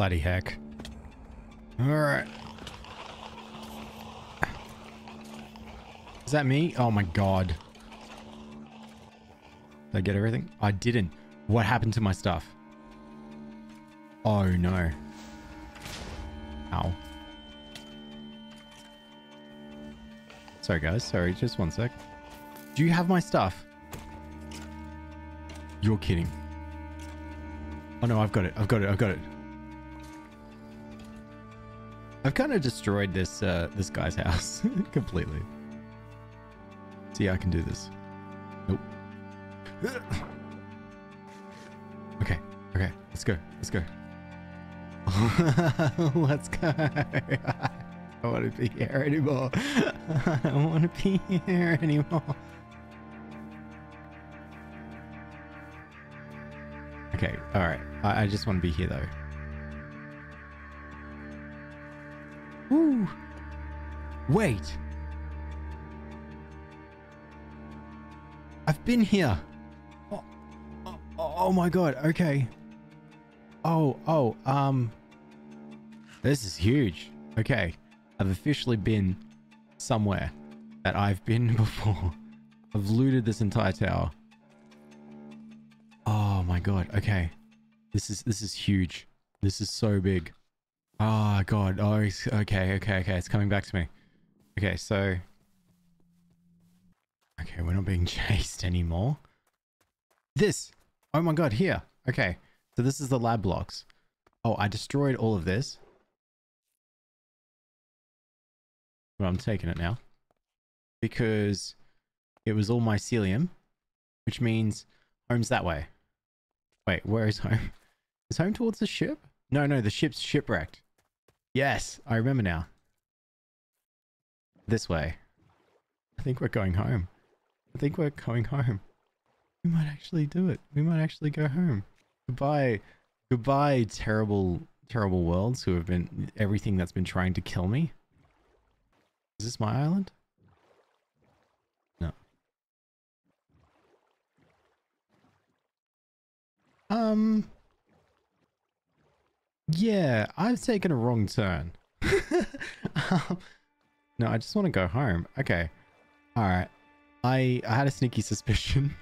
Bloody heck. Alright. Is that me? Oh my god. Did I get everything? I didn't. What happened to my stuff? Oh no. Ow. Sorry guys, sorry, just one sec. Do you have my stuff? You're kidding. Oh no, I've got it, I've got it, I've got it. I've kind of destroyed this uh, this guy's house completely. See, I can do this. Nope. Okay, okay, let's go, let's go. let's go. I don't want to be here anymore. I don't want to be here anymore. Okay, alright. I, I just want to be here though. Woo! Wait! I've been here! Oh, oh, oh my god, okay. Oh, oh, um... This is huge. Okay, I've officially been somewhere that I've been before. I've looted this entire tower. Oh my god, okay. This is this is huge. This is so big. Oh god. Oh, okay, okay, okay. It's coming back to me. Okay, so Okay, we're not being chased anymore. This. Oh my god, here. Okay. So this is the lab blocks. Oh, I destroyed all of this. Well, I'm taking it now. Because it was all mycelium, which means home's that way. Wait, where is home? Is home towards the ship? No, no, the ship's shipwrecked. Yes, I remember now. This way. I think we're going home. I think we're going home. We might actually do it. We might actually go home. Goodbye. Goodbye, terrible, terrible worlds who have been everything that's been trying to kill me. Is this my island? No. Um. Yeah, I've taken a wrong turn. um, no, I just want to go home. Okay. All right. I I had a sneaky suspicion.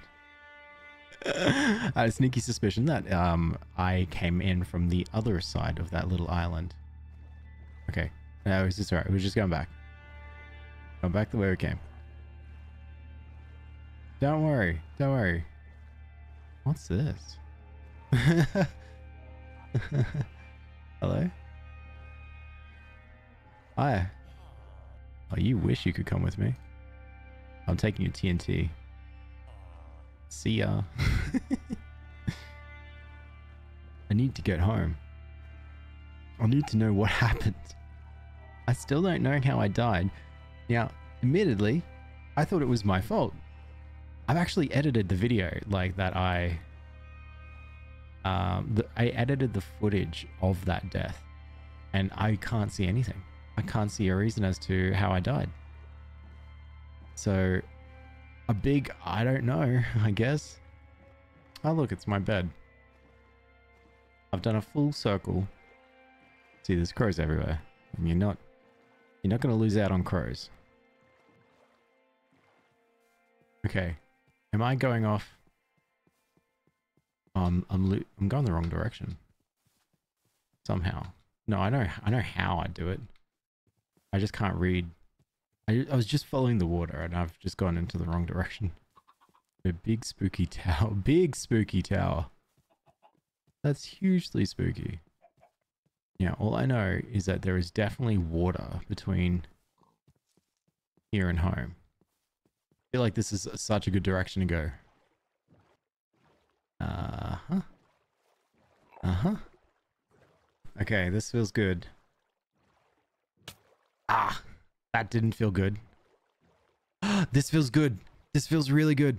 I had a sneaky suspicion that um I came in from the other side of that little island. Okay. No, it was just alright. We are just going back. Going back the way we came. Don't worry. Don't worry. What's this? Hello? Hi. Oh, you wish you could come with me. I'm taking your TNT. See ya. I need to get home. I need to know what happened. I still don't know how I died. Now, admittedly, I thought it was my fault. I've actually edited the video like that I um the, I edited the footage of that death and I can't see anything. I can't see a reason as to how I died. So a big, I don't know, I guess. Oh, look, it's my bed. I've done a full circle. See, there's crows everywhere. And you're not, you're not going to lose out on crows. Okay. Am I going off? I'm, I'm going the wrong direction. Somehow. No, I know, I know how I do it. I just can't read I, I was just following the water and I've just gone into the wrong direction. A big spooky tower. Big spooky tower. That's hugely spooky. Yeah, all I know is that there is definitely water between here and home. I feel like this is such a good direction to go. Uh-huh. Uh-huh. Okay, this feels good. Ah! That didn't feel good. this feels good. This feels really good.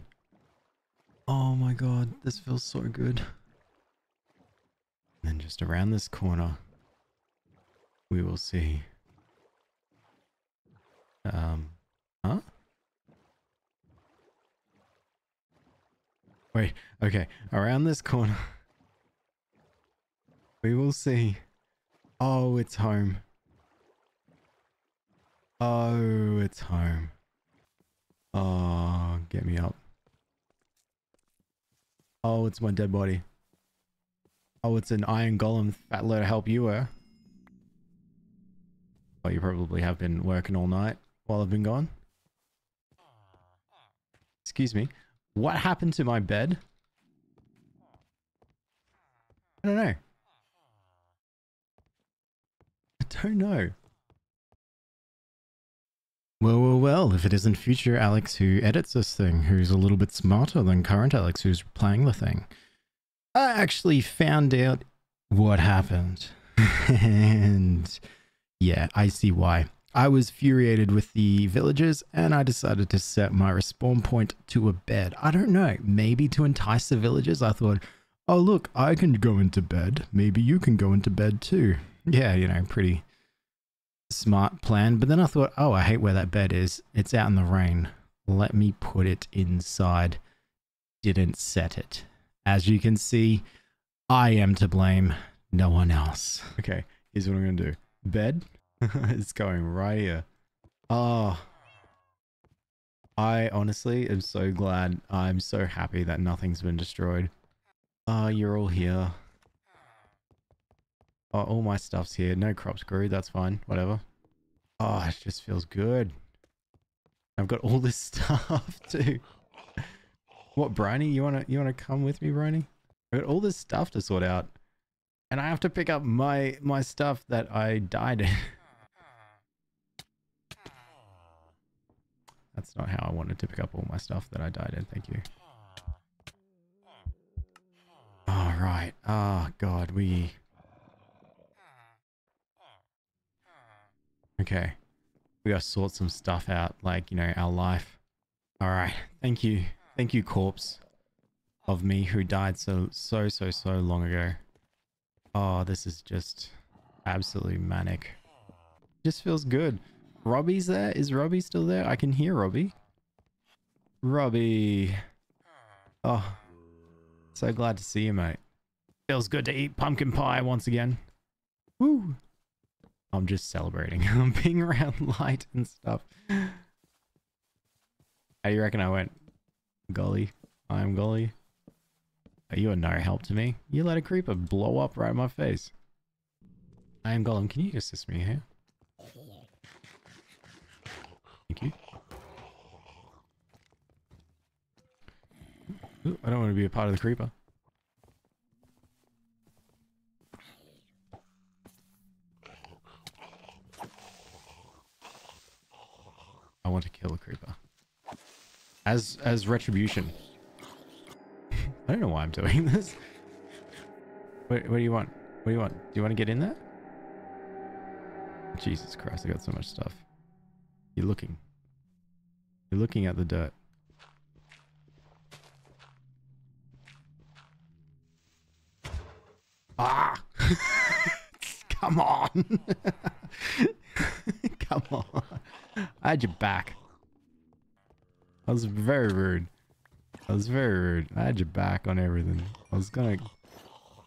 Oh my god, this feels so good. And then just around this corner, we will see. Um, huh? Wait, okay. Around this corner, we will see Oh, it's home. Oh, it's home. Oh, get me up. Oh, it's my dead body. Oh, it's an iron golem fat load of help you were. Oh, you probably have been working all night while I've been gone. Excuse me. What happened to my bed? I don't know. I don't know. Well, well, well, if it isn't future Alex who edits this thing, who's a little bit smarter than current Alex who's playing the thing, I actually found out what happened. and yeah, I see why. I was furiated with the villagers and I decided to set my respawn point to a bed. I don't know, maybe to entice the villagers. I thought, oh, look, I can go into bed. Maybe you can go into bed too. Yeah, you know, pretty smart plan. But then I thought, oh, I hate where that bed is. It's out in the rain. Let me put it inside. Didn't set it. As you can see, I am to blame, no one else. Okay, here's what I'm going to do. Bed it's going right here. Oh. I honestly am so glad. I'm so happy that nothing's been destroyed. Oh, you're all here. Oh, all my stuff's here. No crops grew. That's fine. Whatever. Oh, it just feels good. I've got all this stuff too. What, Briny? You wanna you wanna come with me, Briny? I've got all this stuff to sort out, and I have to pick up my my stuff that I died in. That's not how I wanted to pick up all my stuff that I died in. Thank you. All right. Oh God, we Okay. We gotta sort some stuff out, like, you know, our life. Alright. Thank you. Thank you, corpse of me who died so, so, so, so long ago. Oh, this is just absolutely manic. Just feels good. Robbie's there? Is Robbie still there? I can hear Robbie. Robbie. Oh, so glad to see you, mate. Feels good to eat pumpkin pie once again. Woo! I'm just celebrating. I'm being around light and stuff. How do you reckon I went? Golly. I am Golly. Oh, are you a no help to me? You let a creeper blow up right in my face. I am Gollum. Can you assist me here? Thank you. Ooh, I don't want to be a part of the creeper. I want to kill a creeper. As as retribution. I don't know why I'm doing this. What, what do you want? What do you want? Do you want to get in there? Jesus Christ, I got so much stuff. You're looking. You're looking at the dirt. Ah! Come on! Come on. I had your back. That was very rude. That was very rude. I had your back on everything. I was gonna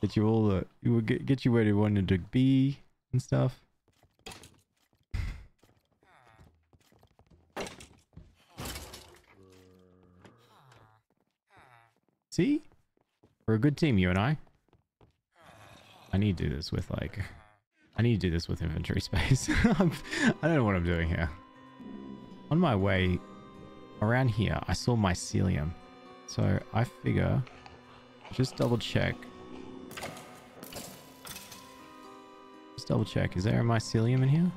get you all the, get, get you where you wanted to be and stuff. See? We're a good team, you and I. I need to do this with like I need to do this with inventory space. I don't know what I'm doing here. On my way around here, I saw mycelium. So I figure, just double check. Just double check. Is there a mycelium in here?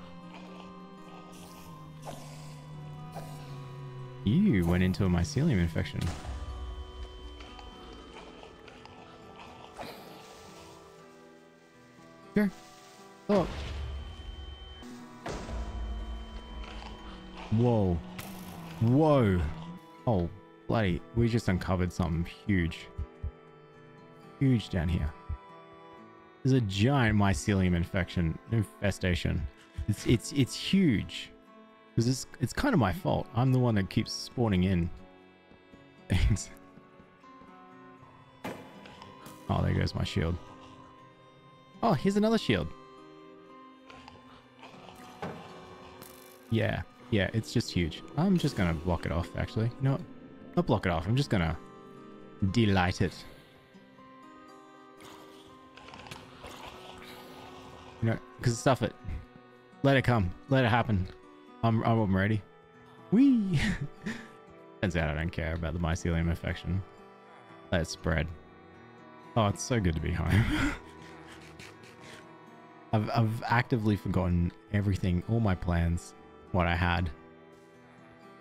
You went into a mycelium infection. Sure. Oh. Whoa. Whoa. Oh, bloody. We just uncovered something huge. Huge down here. There's a giant mycelium infection infestation. It's it's it's huge. Because it's it's kind of my fault. I'm the one that keeps spawning in things. Oh, there goes my shield. Oh, here's another shield. Yeah, yeah, it's just huge. I'm just gonna block it off, actually. You know what? Not block it off. I'm just gonna delight it. You know, because stuff it. Let it come. Let it happen. I'm, I'm ready. Whee! Turns out I don't care about the mycelium infection. Let it spread. Oh, it's so good to be home. I've, I've actively forgotten everything, all my plans, what I had.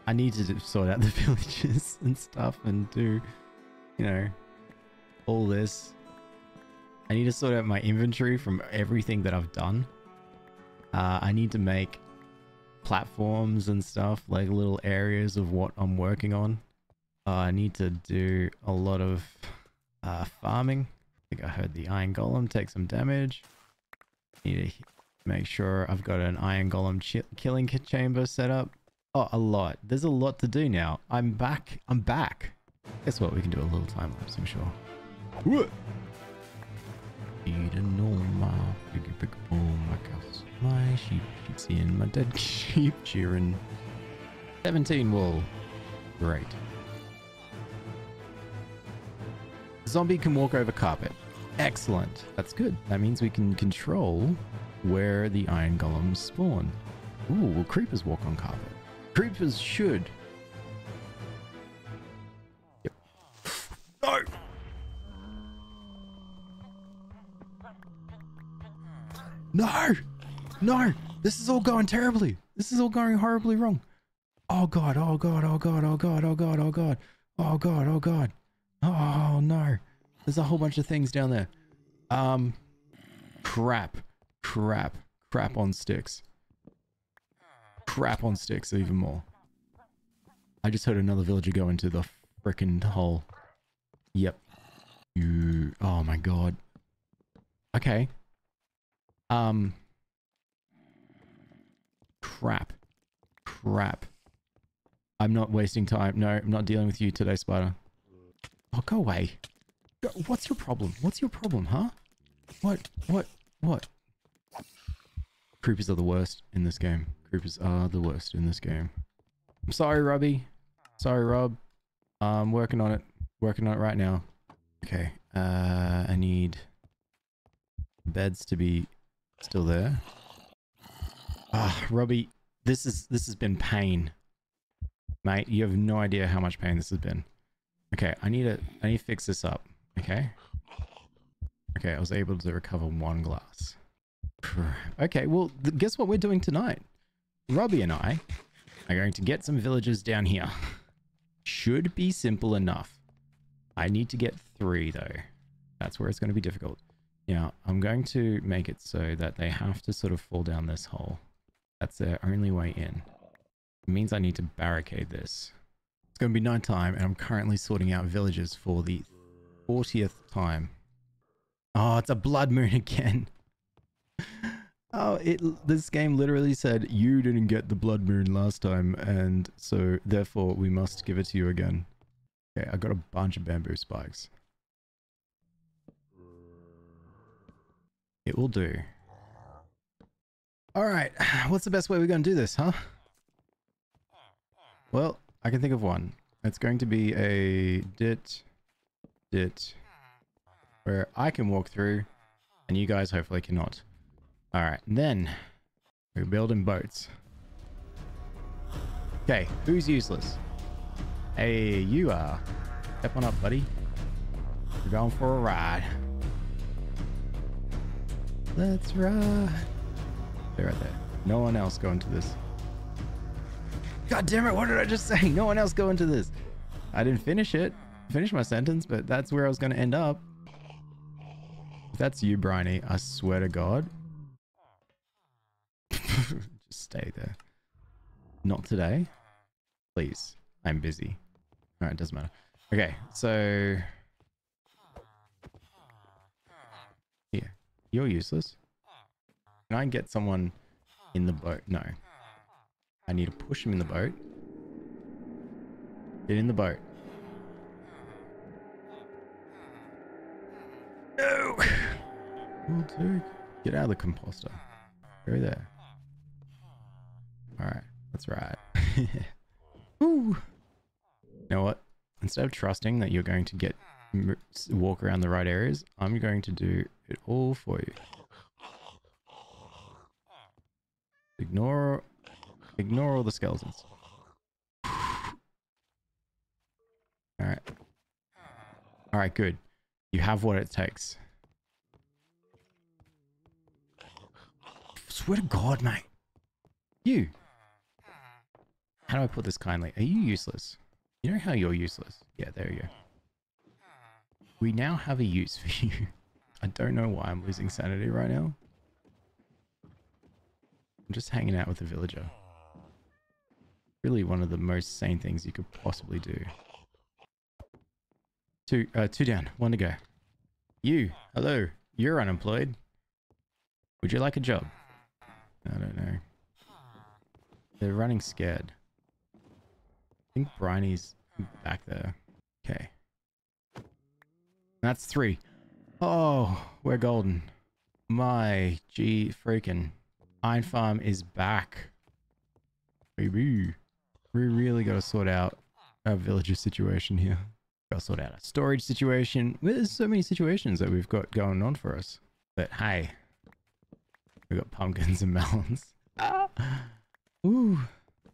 I need to sort out the villages and stuff and do, you know, all this. I need to sort out my inventory from everything that I've done. Uh, I need to make platforms and stuff, like little areas of what I'm working on. Uh, I need to do a lot of uh, farming. I think I heard the iron golem take some damage. Need to make sure I've got an iron golem killing chamber set up. Oh, a lot. There's a lot to do now. I'm back. I'm back. Guess what? We can do a little time lapse, I'm sure. What? Eating all my piggy pig my cows. My sheep, sheep seeing my dead sheep cheering. 17 wool. Great. Zombie can walk over carpet. Excellent. That's good. That means we can control where the iron golems spawn. Ooh, will creepers walk on carpet? Creepers should. Yep. No! No! No! This is all going terribly. This is all going horribly wrong. Oh god, oh god, oh god, oh god, oh god, oh god. Oh god, oh god. Oh no. There's a whole bunch of things down there. Um, crap, crap, crap on sticks. Crap on sticks even more. I just heard another villager go into the freaking hole. Yep. You, oh my god. Okay. Um. Crap. Crap. I'm not wasting time. No, I'm not dealing with you today, Spider. Oh, go away. What's your problem? What's your problem, huh? What? What? What? Creepers are the worst in this game. Creepers are the worst in this game. I'm sorry, Robbie. Sorry, Rob. I'm working on it. Working on it right now. Okay. Uh, I need beds to be still there. Ah, Robbie, this is this has been pain, mate. You have no idea how much pain this has been. Okay, I need to I need to fix this up. Okay. Okay, I was able to recover one glass. Okay, well, guess what we're doing tonight? Robbie and I are going to get some villagers down here. Should be simple enough. I need to get three, though. That's where it's going to be difficult. Now, I'm going to make it so that they have to sort of fall down this hole. That's their only way in. It means I need to barricade this. It's going to be night time, and I'm currently sorting out villagers for the 40th time. Oh, it's a blood moon again. Oh, it this game literally said you didn't get the blood moon last time, and so therefore we must give it to you again. Okay, I got a bunch of bamboo spikes. It will do. Alright, what's the best way we're going to do this, huh? Well, I can think of one. It's going to be a dit it where I can walk through and you guys hopefully cannot. Alright, then we're building boats. Okay, who's useless? Hey, you are. Step on up, buddy. We're going for a ride. Let's ride. They're right there. No one else go into this. God damn it, what did I just say? No one else go into this. I didn't finish it finish my sentence, but that's where I was going to end up. If that's you, Bryony, I swear to God. Just stay there. Not today. Please. I'm busy. Alright, doesn't matter. Okay, so... Here. You're useless. Can I get someone in the boat? No. I need to push him in the boat. Get in the boat. Will do. Get out of the composter. Go there. Alright. That's right. Ooh. You know what? Instead of trusting that you're going to get walk around the right areas, I'm going to do it all for you. Ignore, ignore all the skeletons. All right. All right, good. You have what it takes. Swear to God, mate. You. How do I put this kindly? Are you useless? You know how you're useless? Yeah, there you go. We now have a use for you. I don't know why I'm losing sanity right now. I'm just hanging out with a villager. Really one of the most sane things you could possibly do. Two, uh, two down, one to go. You, hello, you're unemployed. Would you like a job? I don't know. They're running scared. I think Briney's back there. Okay. That's three. Oh, we're golden. My gee freaking. Iron Farm is back. Baby. We really gotta sort out our villager situation here. Gotta sort out a storage situation. There's so many situations that we've got going on for us. But hey, we got pumpkins and melons. Ah. Ooh.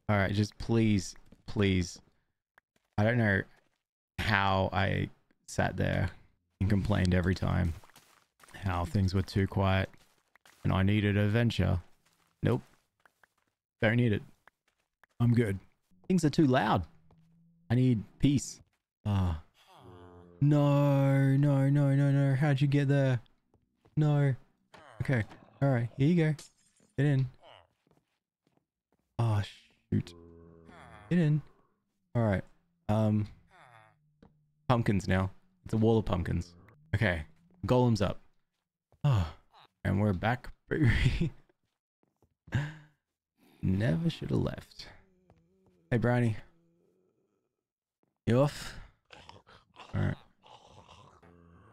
All right, just please, please. I don't know how I sat there and complained every time how things were too quiet and I needed adventure. Nope. Don't need it. I'm good. Things are too loud. I need peace. Ah. No, no, no, no, no. How'd you get there? No. Okay. All right. Here you go. Get in. Oh, shoot. Get in. All right. Um. Pumpkins now. It's a wall of pumpkins. Okay. Golem's up. Oh. And we're back. Never should have left. Hey, Brownie. You off? Alright.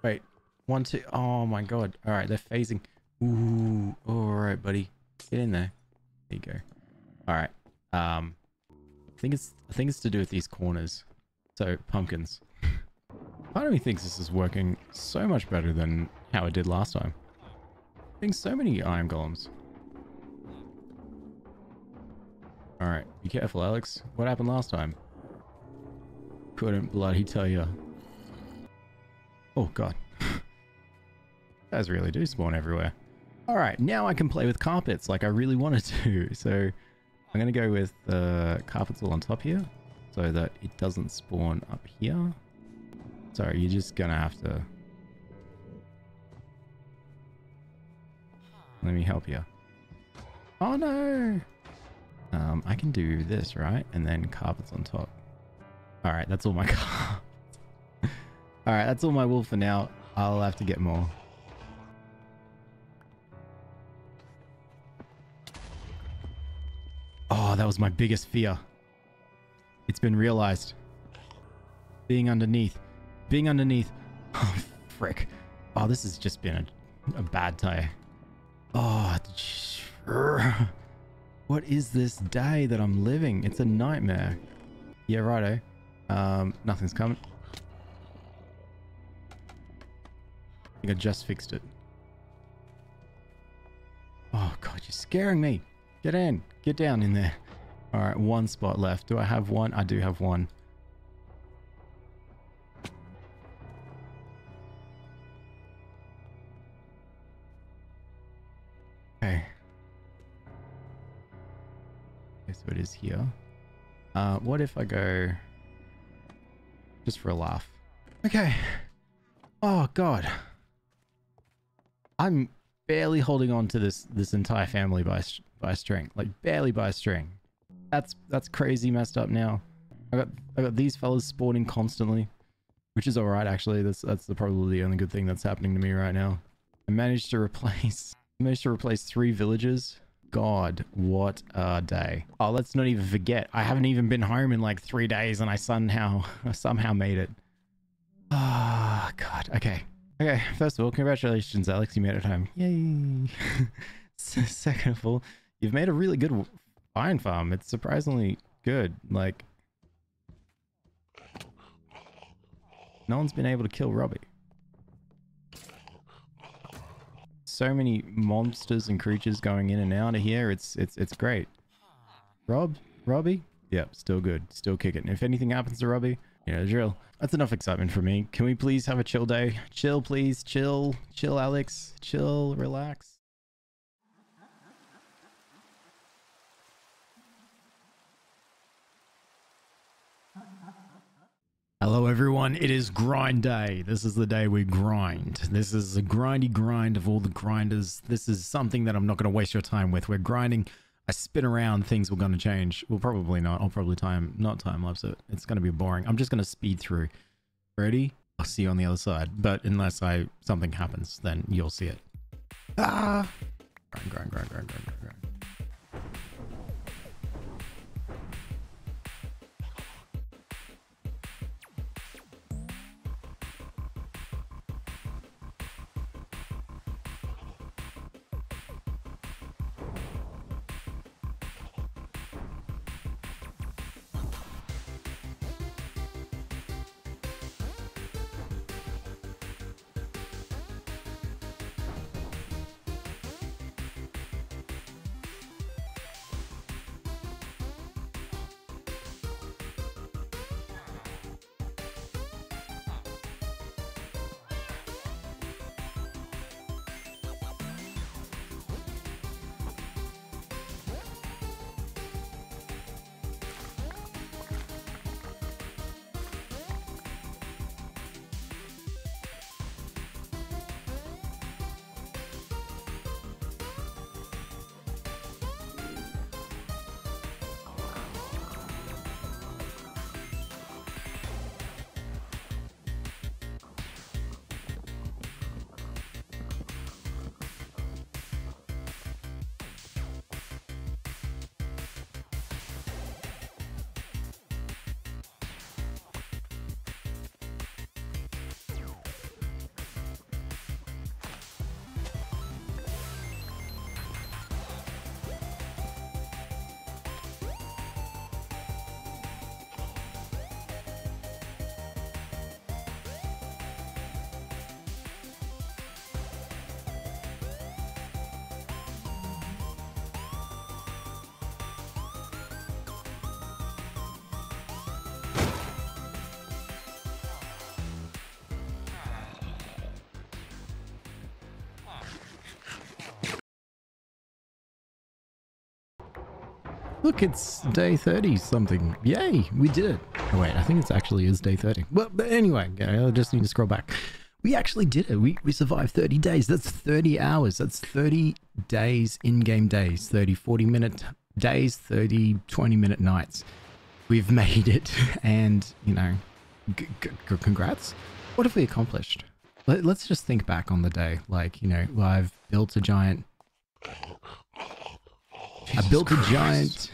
Wait. One, two. Oh my god. Alright, they're phasing. Ooh. Alright, buddy. Get in there. There you go. Alright. Um. I think it's I think it's to do with these corners. So pumpkins. Part of me thinks this is working so much better than how it did last time. I Getting so many iron golems. Alright, be careful, Alex. What happened last time? Couldn't bloody tell you. Oh, God. Guys really do spawn everywhere. Alright, now I can play with carpets like I really wanted to. So, I'm going to go with uh, carpets all on top here. So that it doesn't spawn up here. Sorry, you're just going to have to... Let me help you. Oh, no! Um, I can do this, right? And then carpets on top. All right, that's all my carpets. all right, that's all my wool for now. I'll have to get more. That was my biggest fear. It's been realized. Being underneath. Being underneath. Oh, frick. Oh, this has just been a, a bad day. Oh, what is this day that I'm living? It's a nightmare. Yeah, righto. Um, nothing's coming. I think I just fixed it. Oh god, you're scaring me. Get in. Get down in there. Alright, one spot left. Do I have one? I do have one. Okay. Okay, so it is here. Uh, what if I go just for a laugh? Okay. Oh God. I'm barely holding on to this this entire family by by string, like barely by string. That's that's crazy messed up now. I got I got these fellas spawning constantly, which is all right actually. That's that's the probably the only good thing that's happening to me right now. I managed to replace I managed to replace three villages God, what a day. Oh, let's not even forget. I haven't even been home in like three days and I somehow, somehow made it. Ah, oh, God. Okay. Okay. First of all, congratulations, Alex. You made it home. Yay. Second of all, you've made a really good iron farm. It's surprisingly good. Like, no one's been able to kill Robbie. So many monsters and creatures going in and out of here. It's it's it's great. Rob, Robbie, yep, still good, still kicking. If anything happens to Robbie, you know drill. That's enough excitement for me. Can we please have a chill day? Chill, please. Chill, chill, Alex. Chill, relax. Hello, everyone. It is grind day. This is the day we grind. This is a grindy grind of all the grinders. This is something that I'm not going to waste your time with. We're grinding. I spin around, things were going to change. Well, probably not. I'll probably time, not time lapse it. It's going to be boring. I'm just going to speed through. Ready? I'll see you on the other side. But unless I something happens, then you'll see it. Ah! Grind, grind, grind, grind, grind, grind, Look, it's day 30 something. Yay, we did it. Oh, wait, I think it actually is day 30. Well, but anyway, I just need to scroll back. We actually did it. We, we survived 30 days. That's 30 hours. That's 30 days, in-game days. 30, 40 minute days, 30, 20 minute nights. We've made it. And, you know, congrats. What have we accomplished? Let, let's just think back on the day. Like, you know, I've built a giant Jesus I built Christ. a giant.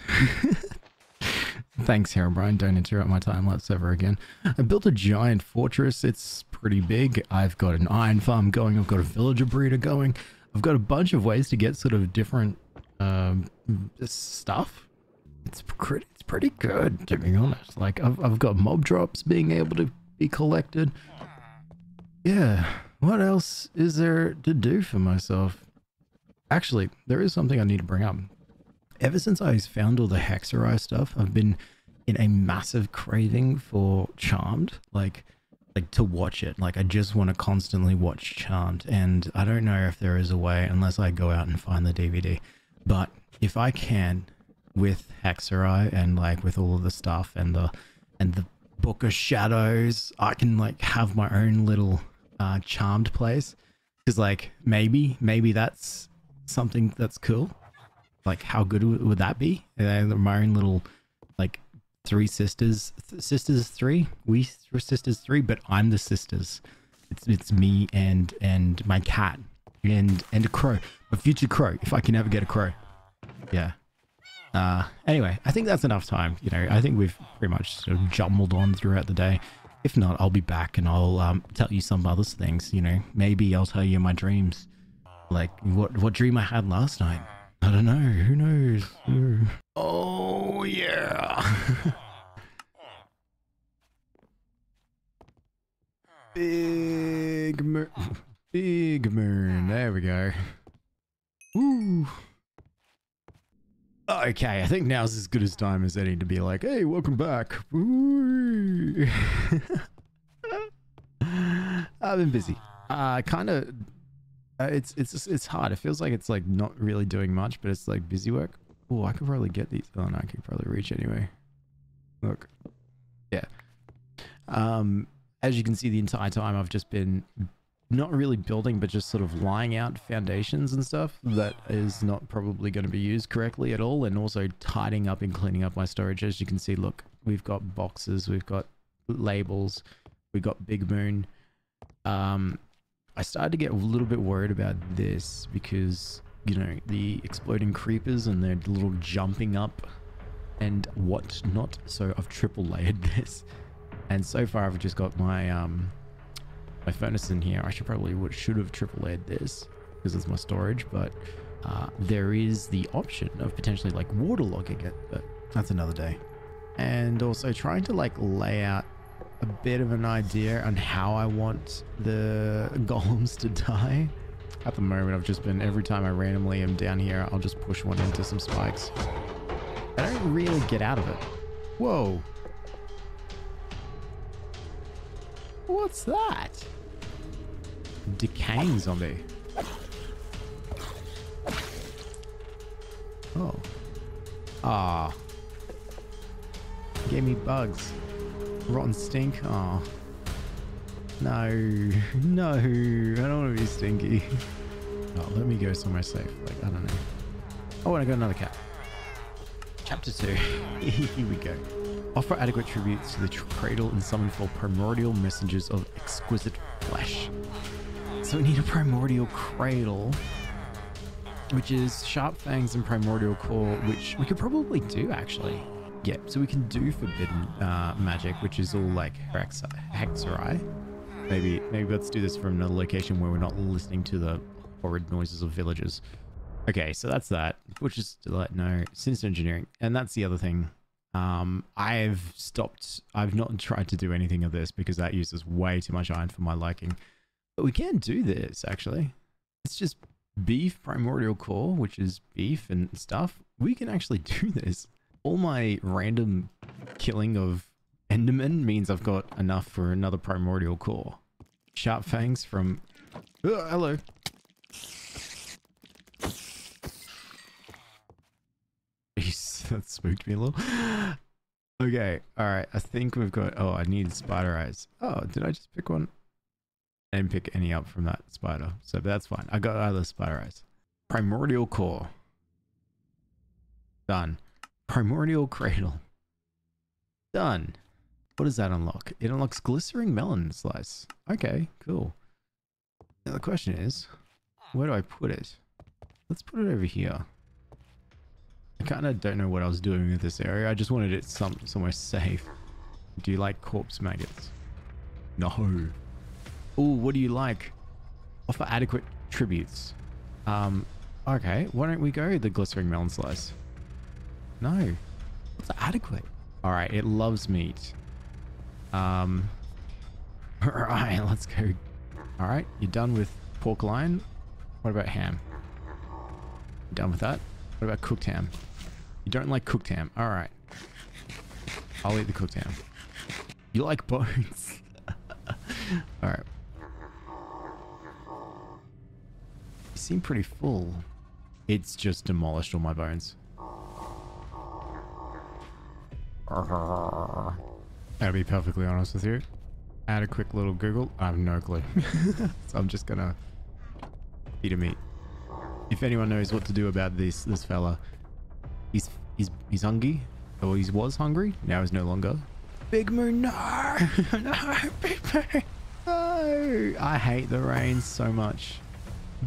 Thanks, Herobrine. Don't interrupt my time lapse ever again. I built a giant fortress. It's pretty big. I've got an iron farm going. I've got a villager breeder going. I've got a bunch of ways to get sort of different um, stuff. It's pretty, it's pretty good, to be honest. Like, I've, I've got mob drops being able to be collected. Yeah. What else is there to do for myself? Actually, there is something I need to bring up ever since I found all the Hexerei stuff, I've been in a massive craving for Charmed. Like, like to watch it. Like, I just want to constantly watch Charmed. And I don't know if there is a way unless I go out and find the DVD. But if I can, with Hexerei and like with all of the stuff and the and the Book of Shadows, I can like have my own little uh, Charmed place. Because like maybe maybe that's something that's cool like how good would that be? My own little like three sisters, th- sisters three, we sisters three, but I'm the sisters. It's it's me and and my cat and and a crow, a future crow, if I can ever get a crow. Yeah. Uh, anyway, I think that's enough time. You know, I think we've pretty much sort of jumbled on throughout the day. If not, I'll be back and I'll um, tell you some other things. You know, maybe I'll tell you my dreams, like what what dream I had last night. I don't know. Who knows? Oh, yeah. Big moon. Big moon. There we go. Woo. Okay, I think now's as good as time as any to be like, hey, welcome back. I've been busy. Uh, kind of. Uh, it's it's it's hard. It feels like it's like not really doing much, but it's like busy work. Oh, I could probably get these. Oh no, I could probably reach anyway. Look, yeah. Um, as you can see, the entire time I've just been not really building, but just sort of lying out foundations and stuff that is not probably going to be used correctly at all, and also tidying up and cleaning up my storage. As you can see, look, we've got boxes, we've got labels, we've got Big Moon. Um, I started to get a little bit worried about this because, you know, the exploding creepers and their little jumping up and what not. So I've triple layered this. And so far I've just got my um my furnace in here. I should probably would should have triple layered this because it's my storage, but uh, there is the option of potentially like waterlogging it, but that's another day. And also trying to like lay out a bit of an idea on how I want the golems to die. At the moment, I've just been, every time I randomly am down here, I'll just push one into some spikes. I don't really get out of it. Whoa. What's that? Decaying zombie. Oh. Ah. Gave me bugs. Rotten stink. Oh. No. No. I don't want to be stinky. Oh, let me go somewhere safe. Like, I don't know. Oh, and I got another cat. Chapter 2. Here we go. Offer adequate tributes to the cradle and summon for primordial messengers of exquisite flesh. So we need a primordial cradle, which is sharp fangs and primordial core, which we could probably do actually. Yeah, so we can do forbidden uh, magic, which is all like hexerei. Maybe, maybe let's do this from another location where we're not listening to the horrid noises of villagers. Okay, so that's that, which is like no sinister engineering, and that's the other thing. Um, I've stopped. I've not tried to do anything of this because that uses way too much iron for my liking. But we can do this actually. It's just beef primordial core, which is beef and stuff. We can actually do this all my random killing of Endermen means I've got enough for another primordial core. Sharp fangs from... Oh, hello. That spooked me a little. Okay, alright, I think we've got... Oh, I need spider eyes. Oh, did I just pick one? I didn't pick any up from that spider, so that's fine. I got other spider eyes. Primordial core. Done. Primordial Cradle. Done. What does that unlock? It unlocks Glistering Melon Slice. Okay, cool. Now the question is, where do I put it? Let's put it over here. I kind of don't know what I was doing with this area. I just wanted it some somewhere safe. Do you like corpse maggots? No. Oh, what do you like? Offer adequate tributes. Um, okay, why don't we go the Glistering Melon Slice? No. It's adequate. All right, it loves meat. Um, all right, let's go. All right, you're done with pork loin. What about ham? You done with that? What about cooked ham? You don't like cooked ham. All right. I'll eat the cooked ham. You like bones. all right. You seem pretty full. It's just demolished all my bones. I'll be perfectly honest with you. Add a quick little Google. I have no clue. so I'm just gonna eat a meat. If anyone knows what to do about this this fella, he's he's he's hungry. Or he was hungry. Now he's no longer. Big Moon, no, no, Big Moon, no. I hate the rain so much.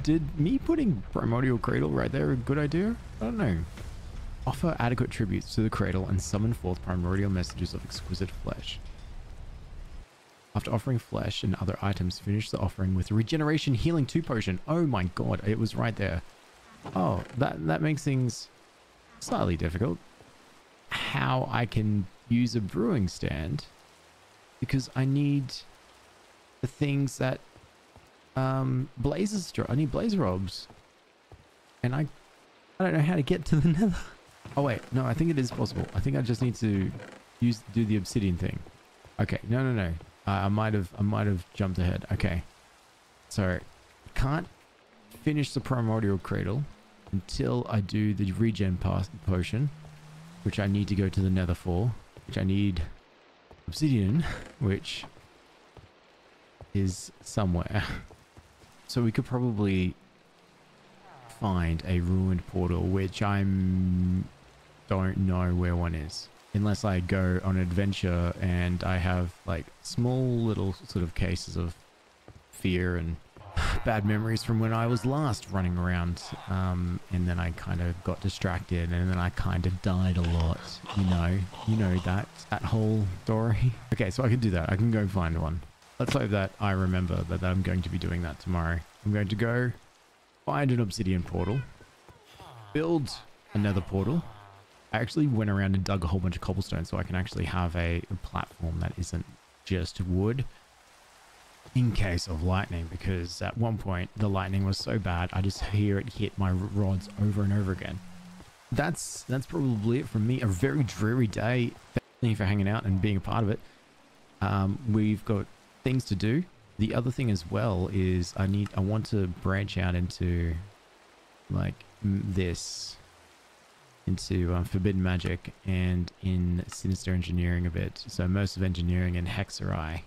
Did me putting Primordial Cradle right there a good idea? I don't know. Offer adequate tributes to the cradle and summon forth primordial messages of exquisite flesh. After offering flesh and other items, finish the offering with regeneration healing 2 potion. Oh my god, it was right there. Oh, that, that makes things slightly difficult. How I can use a brewing stand because I need the things that um blazes I need blaze rods. And I I don't know how to get to the nether. Oh wait, no, I think it is possible. I think I just need to use do the obsidian thing. Okay, no no no. Uh, I might have I might have jumped ahead. Okay. So can't finish the primordial cradle until I do the regen potion, which I need to go to the nether for, which I need obsidian, which is somewhere. So we could probably find a ruined portal, which I'm don't know where one is. Unless I go on an adventure and I have like small little sort of cases of fear and bad memories from when I was last running around. Um, and then I kind of got distracted and then I kind of died a lot. You know, you know that, that whole story. Okay, so I can do that. I can go find one. Let's hope that I remember that I'm going to be doing that tomorrow. I'm going to go find an obsidian portal, build another portal. I actually went around and dug a whole bunch of cobblestone so I can actually have a, platform that isn't just wood in case of lightning because at one point the lightning was so bad I just hear it hit my rods over and over again. That's that's probably it from me. A very dreary day. Thank you for hanging out and being a part of it. Um, we've got things to do. The other thing as well is I need I want to branch out into like this into um, forbidden magic and in sinister engineering a bit. So most of engineering and hexerei.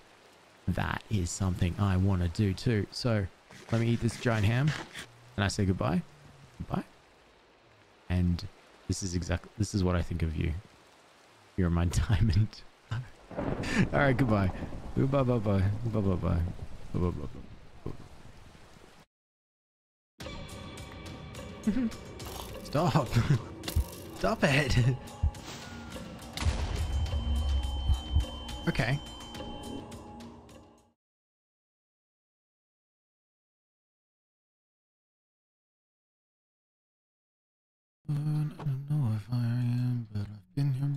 That is something I want to do too. So let me eat this giant ham and I say goodbye. Goodbye. And this is exactly this is what I think of you. You're my diamond. All right, goodbye. Bye bye bye. Bye bye bye. Bye bye bye. Stop. Stop it. okay. I don't know if I am.